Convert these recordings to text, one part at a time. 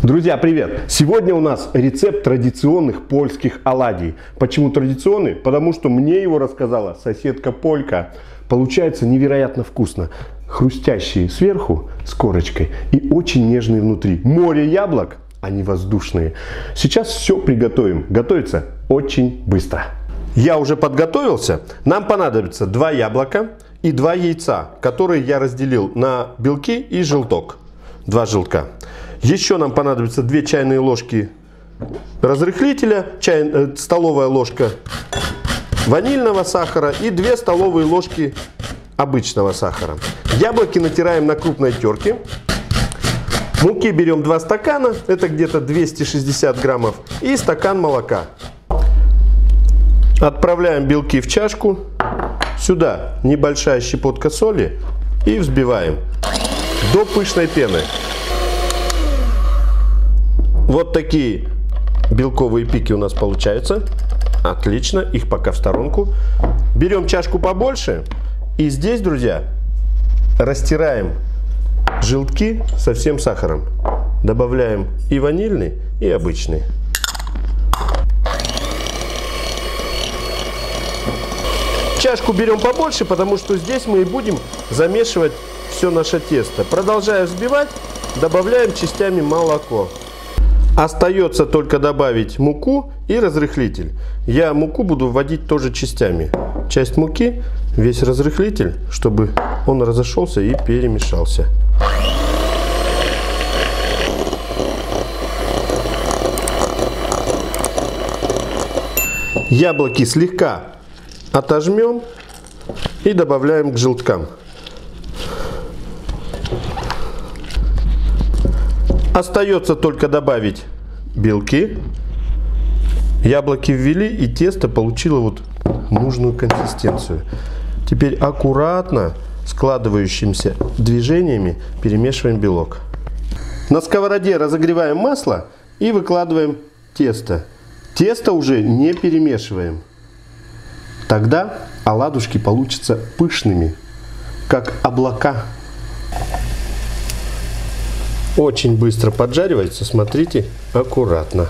Друзья, привет! Сегодня у нас рецепт традиционных польских оладий. Почему традиционный? Потому что мне его рассказала соседка Полька. Получается невероятно вкусно. Хрустящие сверху с корочкой и очень нежные внутри. Море яблок, они воздушные. Сейчас все приготовим. Готовится очень быстро. Я уже подготовился. Нам понадобится два яблока и два яйца, которые я разделил на белки и желток. Два желтка. Еще нам понадобится 2 чайные ложки разрыхлителя, чай, э, столовая ложка ванильного сахара и 2 столовые ложки обычного сахара. Яблоки натираем на крупной терке. Муки берем 2 стакана, это где-то 260 граммов, и стакан молока. Отправляем белки в чашку. Сюда небольшая щепотка соли и взбиваем до пышной пены. Вот такие белковые пики у нас получаются. Отлично, их пока в сторонку. Берем чашку побольше. И здесь, друзья, растираем желтки со всем сахаром. Добавляем и ванильный, и обычный. Чашку берем побольше, потому что здесь мы и будем замешивать все наше тесто. Продолжая взбивать, добавляем частями молоко. Остается только добавить муку и разрыхлитель. Я муку буду вводить тоже частями. Часть муки, весь разрыхлитель, чтобы он разошелся и перемешался. Яблоки слегка отожмем и добавляем к желткам. Остается только добавить белки. Яблоки ввели и тесто получило вот нужную консистенцию. Теперь аккуратно складывающимися движениями перемешиваем белок. На сковороде разогреваем масло и выкладываем тесто. Тесто уже не перемешиваем. Тогда оладушки получатся пышными, как облака очень быстро поджаривается, смотрите, аккуратно.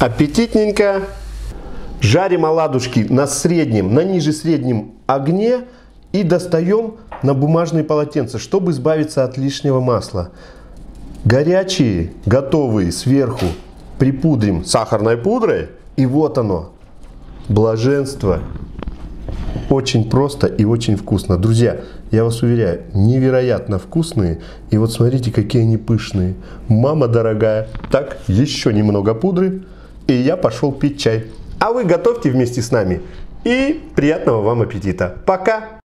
Аппетитненько. Жарим оладушки на среднем, на ниже среднем огне и достаем на бумажные полотенца, чтобы избавиться от лишнего масла. Горячие, готовые сверху припудрим сахарной пудрой. И вот оно, блаженство очень просто и очень вкусно. Друзья, я вас уверяю, невероятно вкусные. И вот смотрите, какие они пышные. Мама дорогая. Так, еще немного пудры. И я пошел пить чай. А вы готовьте вместе с нами. И приятного вам аппетита. Пока!